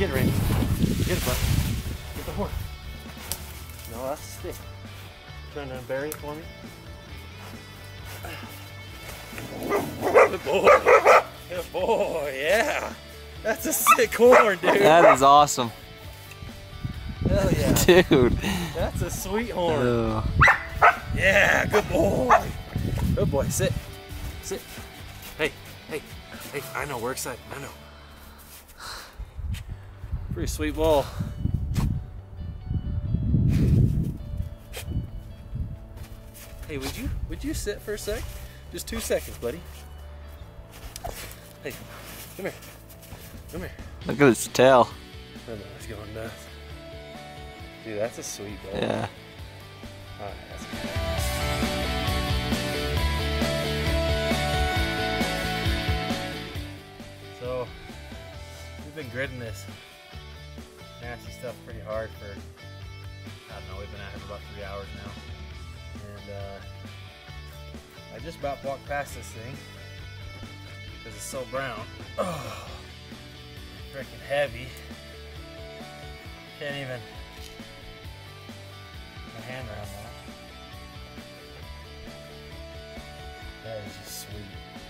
Get it, Randy. Get it, bud. Get the horn. No, that's a stick. Trying to bury it for me. Good boy. Good boy, yeah. That's a sick horn, dude. That is awesome. Hell yeah. Dude. That's a sweet horn. Ugh. Yeah, good boy. Good boy. Sit. Sit. Hey, hey, hey. I know. We're excited. I know. Pretty sweet ball. Hey, would you would you sit for a sec? Just two seconds, buddy. Hey, come here. Come here. Look at his tail. I know it's going nuts. Dude, that's a sweet ball. Yeah. Alright, that's good. So, we've been gridding this nasty stuff pretty hard for, I don't know, we've been out here for about three hours now. And uh, I just about walked past this thing because it's so brown. Oh, freaking heavy. Can't even my hand around that. That is just sweet.